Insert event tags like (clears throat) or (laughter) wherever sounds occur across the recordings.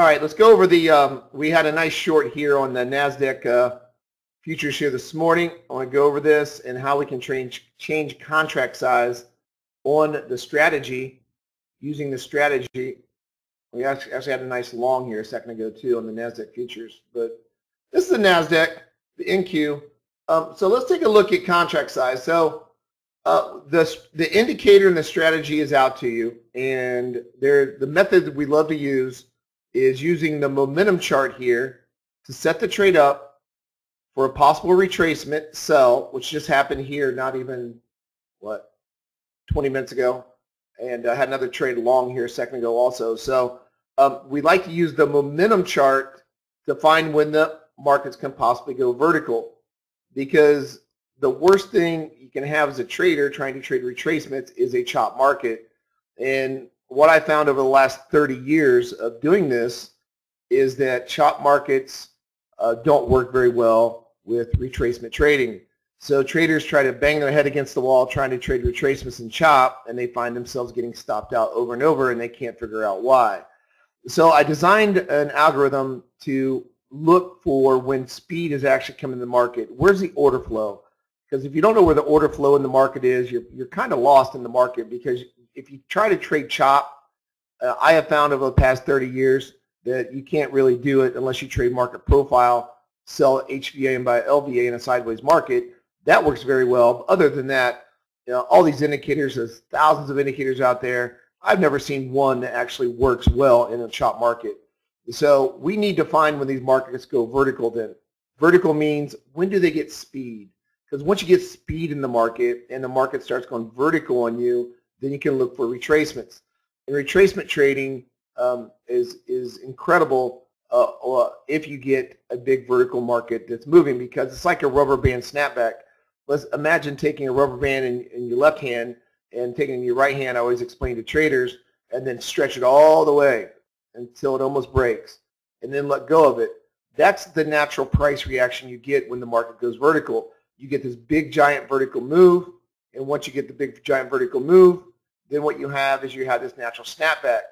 All right, let's go over the, um, we had a nice short here on the NASDAQ uh, futures here this morning. I want to go over this and how we can change, change contract size on the strategy using the strategy. We actually, actually had a nice long here a second ago too on the NASDAQ futures, but this is the NASDAQ, the NQ. Um, so let's take a look at contract size. So uh, the, the indicator and the strategy is out to you, and the method that we love to use is using the momentum chart here to set the trade up for a possible retracement sell, which just happened here not even, what, 20 minutes ago. And I had another trade long here a second ago also. So um, we like to use the momentum chart to find when the markets can possibly go vertical because the worst thing you can have as a trader trying to trade retracements is a chop market. And what I found over the last 30 years of doing this is that chop markets uh, don't work very well with retracement trading. So traders try to bang their head against the wall trying to trade retracements and chop, and they find themselves getting stopped out over and over, and they can't figure out why. So I designed an algorithm to look for when speed is actually coming to the market. Where's the order flow? Because if you don't know where the order flow in the market is, you're, you're kind of lost in the market because if you try to trade chop, uh, I have found over the past 30 years that you can't really do it unless you trade market profile, sell HVA and buy LVA in a sideways market. That works very well. Other than that, you know, all these indicators, there's thousands of indicators out there. I've never seen one that actually works well in a chop market. So we need to find when these markets go vertical then. Vertical means when do they get speed? Because once you get speed in the market and the market starts going vertical on you, then you can look for retracements. And retracement trading um, is, is incredible uh, if you get a big vertical market that's moving because it's like a rubber band snapback. Let's imagine taking a rubber band in, in your left hand and taking in your right hand, I always explain to traders, and then stretch it all the way until it almost breaks and then let go of it. That's the natural price reaction you get when the market goes vertical. You get this big giant vertical move and once you get the big giant vertical move, then what you have is you have this natural snapback.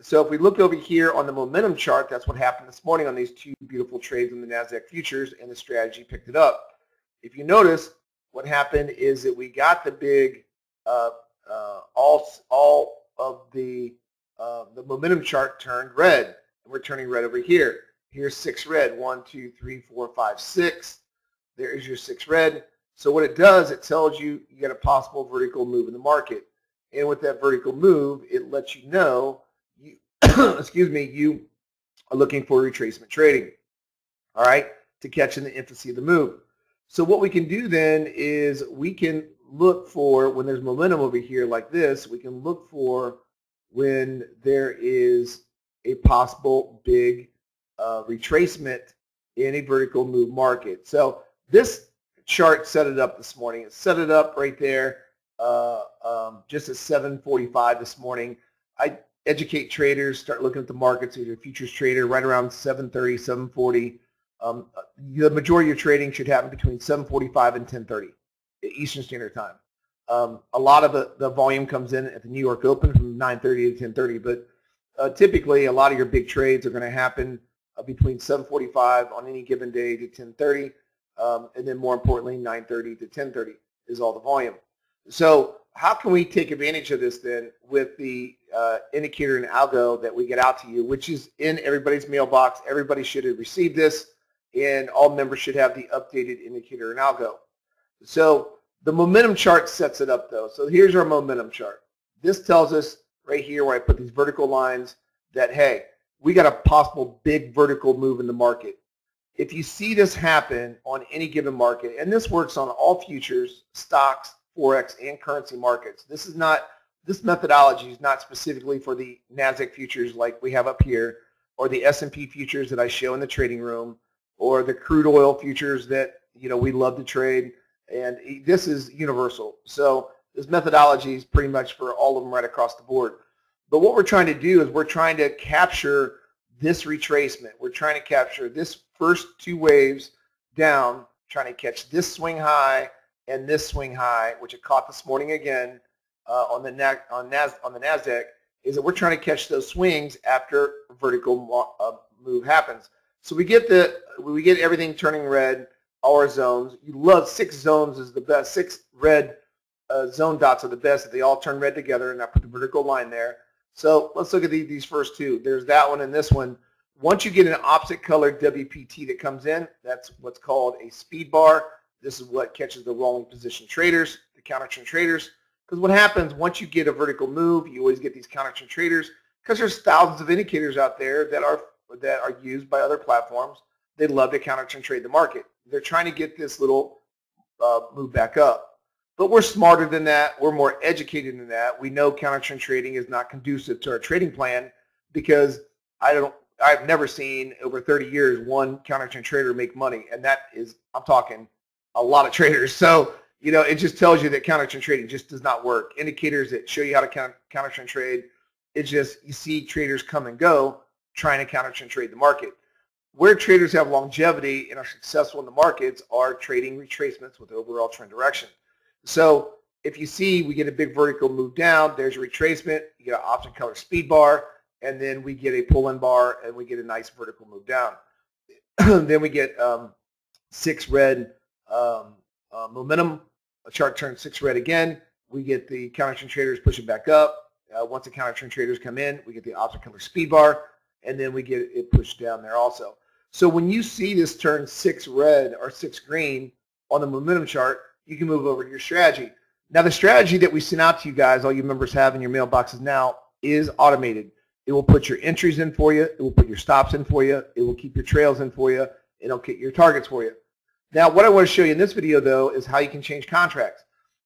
So if we look over here on the momentum chart, that's what happened this morning on these two beautiful trades in the NASDAQ futures and the strategy picked it up. If you notice, what happened is that we got the big, uh, uh, all, all of the uh, the momentum chart turned red. And we're turning red over here. Here's six red. One, two, three, four, five, six. There is your six red. So what it does, it tells you you got a possible vertical move in the market. And with that vertical move, it lets you know, you, (clears throat) excuse me, you are looking for retracement trading. All right, to catch in the infancy of the move. So what we can do then is we can look for, when there's momentum over here like this, we can look for when there is a possible big uh, retracement in a vertical move market. So this chart set it up this morning. It set it up right there uh, um, just at 7.45 this morning. I educate traders, start looking at the markets as a futures trader right around 7.30, 7.40. Um, the majority of trading should happen between 7.45 and 10.30 Eastern Standard Time. Um, a lot of the, the volume comes in at the New York Open from 9.30 to 10.30, but uh, typically a lot of your big trades are going to happen uh, between 7.45 on any given day to 10.30, um, and then more importantly 9.30 to 10.30 is all the volume. So how can we take advantage of this then with the uh, indicator and algo that we get out to you, which is in everybody's mailbox. Everybody should have received this, and all members should have the updated indicator and algo. So the momentum chart sets it up though. So here's our momentum chart. This tells us right here where I put these vertical lines that, hey, we got a possible big vertical move in the market. If you see this happen on any given market, and this works on all futures, stocks, Forex, and currency markets, this is not, this methodology is not specifically for the NASDAQ futures like we have up here, or the S&P futures that I show in the trading room, or the crude oil futures that, you know, we love to trade, and this is universal. So this methodology is pretty much for all of them right across the board. But what we're trying to do is we're trying to capture this retracement. We're trying to capture this first two waves down, trying to catch this swing high and this swing high, which it caught this morning again uh, on the on, Nas on the Nasdaq, is that we're trying to catch those swings after vertical uh, move happens. So we get the we get everything turning red, our zones. You love six zones is the best. Six red uh, zone dots are the best if they all turn red together, and I put the vertical line there. So let's look at the, these first two. There's that one and this one. Once you get an opposite colored WPT that comes in, that's what's called a speed bar. This is what catches the rolling position traders, the counter trend traders. Because what happens once you get a vertical move, you always get these counter trend traders because there's thousands of indicators out there that are that are used by other platforms. They love to counter trend trade the market. They're trying to get this little uh, move back up. But we're smarter than that. We're more educated than that. We know counter trend trading is not conducive to our trading plan because I don't I've never seen over 30 years one counter trend trader make money, and that is I'm talking a lot of traders. So you know it just tells you that counter trend trading just does not work. Indicators that show you how to counter, trend trade, it's just you see traders come and go trying to counter trend trade the market. Where traders have longevity and are successful in the markets are trading retracements with overall trend direction. So if you see we get a big vertical move down, there's a retracement, you get an option color speed bar and then we get a pull-in bar and we get a nice vertical move down. (clears throat) then we get um, six red um, uh, momentum. A chart turns six red again. We get the counter trend traders pushing back up. Uh, once the counter trend traders come in, we get the option color speed bar, and then we get it pushed down there also. So when you see this turn six red or six green on the momentum chart, you can move over to your strategy. Now the strategy that we sent out to you guys, all you members have in your mailboxes now, is automated. It will put your entries in for you. It will put your stops in for you. It will keep your trails in for you. It'll get your targets for you. Now, what I want to show you in this video, though, is how you can change contracts.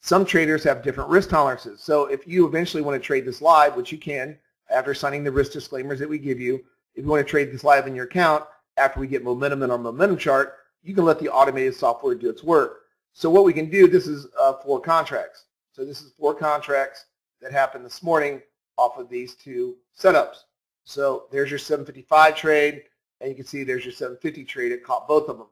Some traders have different risk tolerances. So if you eventually want to trade this live, which you can after signing the risk disclaimers that we give you, if you want to trade this live in your account after we get momentum in our momentum chart, you can let the automated software do its work. So what we can do, this is uh, four contracts. So this is four contracts that happened this morning off of these two setups. So there's your 755 trade, and you can see there's your 750 trade. It caught both of them.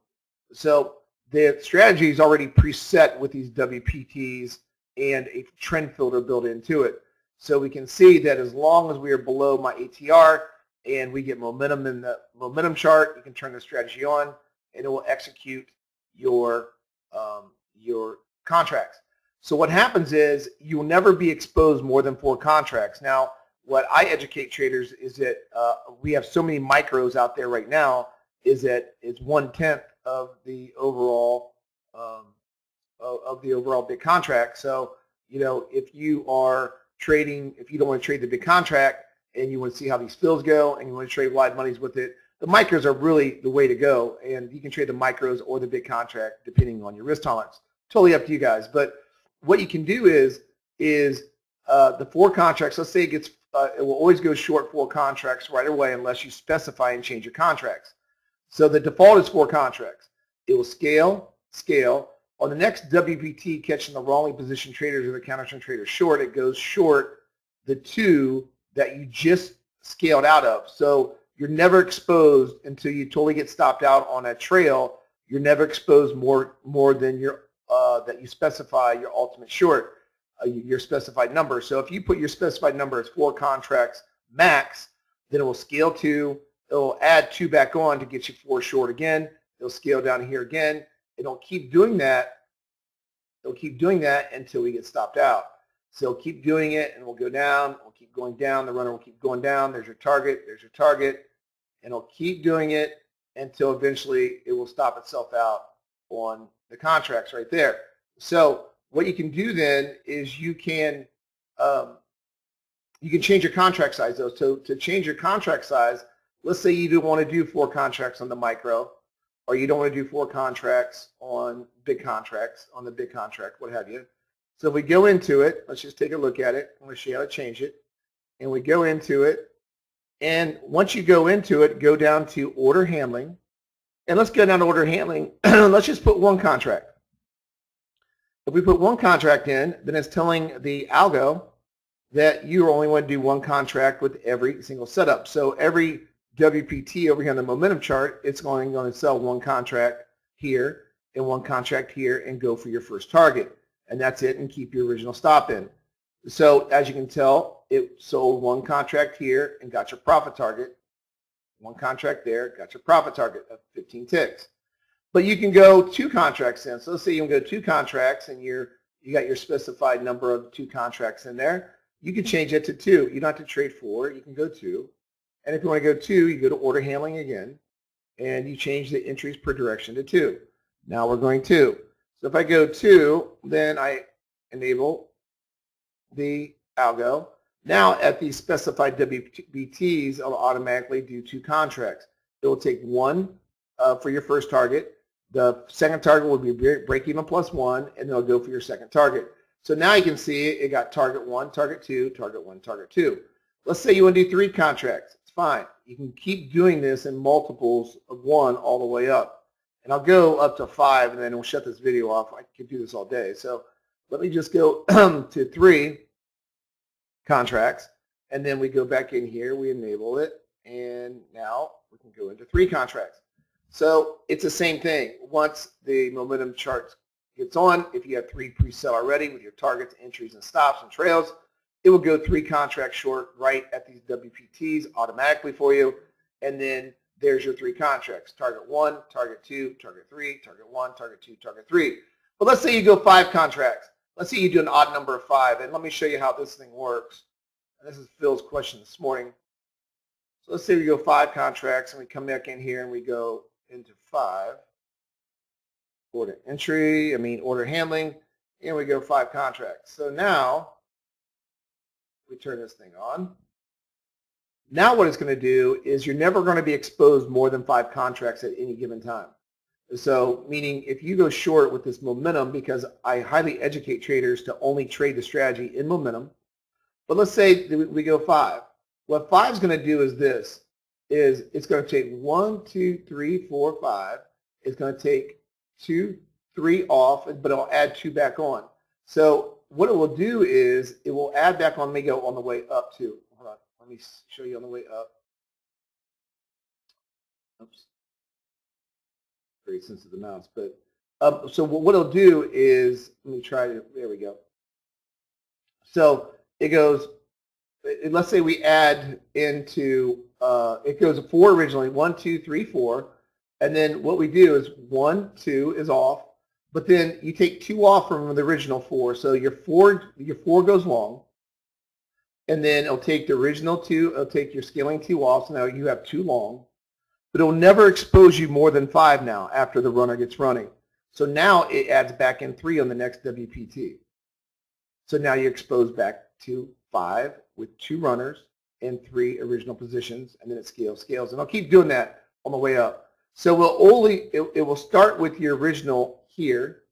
So the strategy is already preset with these WPTs and a trend filter built into it. So we can see that as long as we are below my ATR and we get momentum in the momentum chart, you can turn the strategy on and it will execute your um, your contracts. So what happens is you will never be exposed more than four contracts. Now, what I educate traders is that uh, we have so many micros out there right now is that it's one-tenth of the overall um, of the overall big contract. So, you know, if you are trading, if you don't want to trade the big contract and you want to see how these fills go and you want to trade live monies with it, the micros are really the way to go. And you can trade the micros or the big contract depending on your risk tolerance. Totally up to you guys. But what you can do is is uh, the four contracts. Let's say it gets uh, it will always go short four contracts right away unless you specify and change your contracts. So the default is four contracts. It will scale, scale. On the next WPT catching the wrongly positioned traders or the counter traders short, it goes short the two that you just scaled out of. So you're never exposed until you totally get stopped out on a trail. You're never exposed more more than your uh, that you specify your ultimate short, uh, your specified number. So if you put your specified number as four contracts max, then it will scale to, it will add two back on to get you four short again. It'll scale down here again. It'll keep doing that. It'll keep doing that until we get stopped out. So it'll keep doing it and we'll go down. We'll keep going down. The runner will keep going down. There's your target. There's your target. And it'll keep doing it until eventually it will stop itself out on the contracts right there. So what you can do then is you can um, you can change your contract size though. So to change your contract size, let's say you don't want to do four contracts on the micro, or you don't want to do four contracts on big contracts, on the big contract, what have you. So if we go into it, let's just take a look at it. I'm going to show you how to change it. And we go into it. And once you go into it, go down to order handling. And let's go down to order handling. (clears throat) let's just put one contract. If we put one contract in, then it's telling the algo that you only want to do one contract with every single setup. So every WPT over here on the momentum chart, it's going, going to sell one contract here and one contract here and go for your first target. And that's it and keep your original stop in. So as you can tell, it sold one contract here and got your profit target. One contract there, got your profit target of 15 ticks. But you can go two contracts in. So let's say you can go two contracts and you're you got your specified number of two contracts in there. You can change it to two. You don't have to trade four. You can go two. And if you want to go two, you go to order handling again, and you change the entries per direction to two. Now we're going two. So if I go two, then I enable the algo. Now at the specified WPTs, it'll automatically do two contracts. It will take one uh, for your first target. The second target will be break even plus one, and then it'll go for your second target. So now you can see it got target one, target two, target one, target two. Let's say you want to do three contracts. Fine. You can keep doing this in multiples of one all the way up. And I'll go up to five, and then we'll shut this video off. I can do this all day. So let me just go (clears throat) to three contracts, and then we go back in here. We enable it, and now we can go into three contracts. So it's the same thing. Once the momentum chart gets on, if you have three pre-sell already with your targets, entries, and stops and trails, it will go three contracts short right at these WPTs automatically for you. And then there's your three contracts, target one, target two, target three, target one, target two, target three. But let's say you go five contracts. Let's say you do an odd number of five. And let me show you how this thing works. And this is Phil's question this morning. So let's say we go five contracts and we come back in here and we go into five. Order entry, I mean order handling, and we go five contracts. So now we turn this thing on. Now what it's going to do is you're never going to be exposed more than five contracts at any given time. So meaning if you go short with this momentum, because I highly educate traders to only trade the strategy in momentum, but let's say we go five. What five is going to do is this is it's going to take one, two, three, four, five. It's going to take two, three off, but it'll add two back on. So what it will do is it will add back on me go on the way up too. Hold on, let me show you on the way up. Oops. Very sensitive mouse, but um, so what it'll do is let me try to. There we go. So it goes. Let's say we add into uh, it goes four originally, one, two, three, four. And then what we do is one, two is off, but then you take two off from the original four. So your four, your four goes long. And then it'll take the original two, it'll take your scaling two off. So now you have two long. But it'll never expose you more than five now after the runner gets running. So now it adds back in three on the next WPT. So now you're exposed back to five with two runners in three original positions, and then it scales, scales. And I'll keep doing that on the way up. So we'll only, it, it will start with your original here.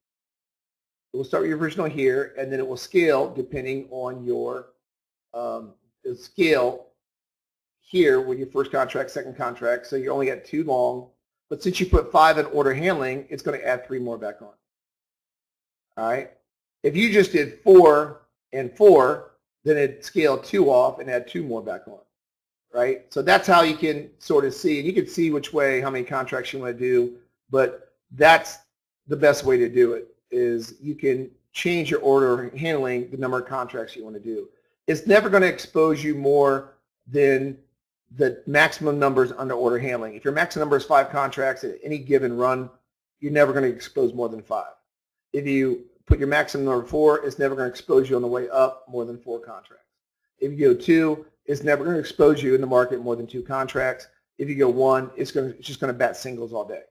It will start with your original here, and then it will scale depending on your um, scale here with your first contract, second contract. So you only got two long. But since you put five in order handling, it's going to add three more back on. All right. If you just did four and four, then it'd scale two off and add two more back on, right? So that's how you can sort of see, and you can see which way, how many contracts you want to do, but that's the best way to do it is you can change your order handling the number of contracts you want to do. It's never going to expose you more than the maximum numbers under order handling. If your maximum number is five contracts at any given run, you're never going to expose more than five. If you put your maximum number four, it's never going to expose you on the way up more than four contracts. If you go two, it's never going to expose you in the market more than two contracts. If you go one, it's, going to, it's just going to bat singles all day.